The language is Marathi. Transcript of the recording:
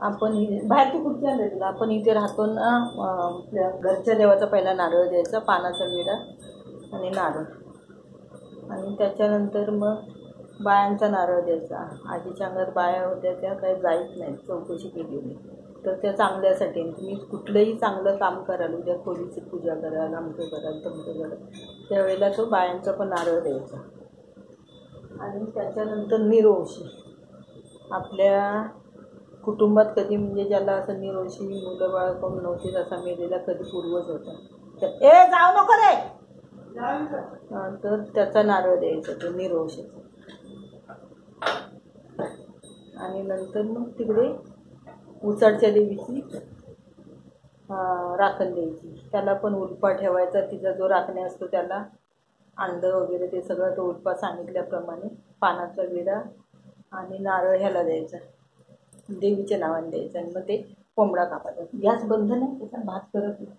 आपण बाहेर तू कुठच्या तुला. आपण इथे राहतो ना आपल्या घरच्या देवाचा पहिला नारळ द्यायचा पानाचा विडा आणि नारळ. आणि त्याच्यानंतर मग बायांचा नारळ द्यायचा. आजीच्या अंगात बाया होत्या त्या काही जायच नाहीत चौकशी केलेली तर त्या चांगल्यासाठी तुम्ही कुठलंही चांगलं काम कराल उद्या खोलीची पूजा कराल आमचं कराल तमकं कराल त्यावेळेला तो बायांचा पण नारळ द्यायचा. आणि त्याच्यानंतर निरोशी आपल्या कुटुंबात कधी म्हणजे ज्याला असं निरोशी मुलं बाळ करून नव्हती असा मेलेला कधी पूर्वज होता. तर ए जाऊ नको रे! तर त्याचा नारळ द्यायचा तो निरोशीचा आणि नंतर मग तिकडे उचाडच्या देवीची राखण द्यायची. त्याला पण उल्पा ठेवायचा तिचा जो राखणे असतो त्याला अंडं वगैरे ते सगळं तो उल्पा सांगितल्याप्रमाणे पानाचा विडा आणि नारळ ह्याला द्यायचा. देवीच्या नावाने द्यायचं आणि मग ते कोंबडा कापायचा. गॅस बंद नाही त्याचा भात करत नाही.